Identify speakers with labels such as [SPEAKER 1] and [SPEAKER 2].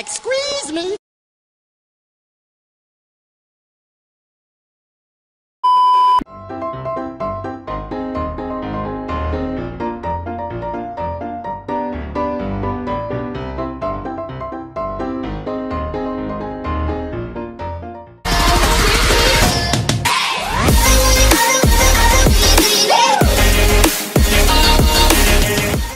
[SPEAKER 1] Excuse me.